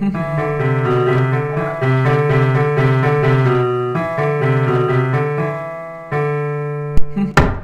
Hmm.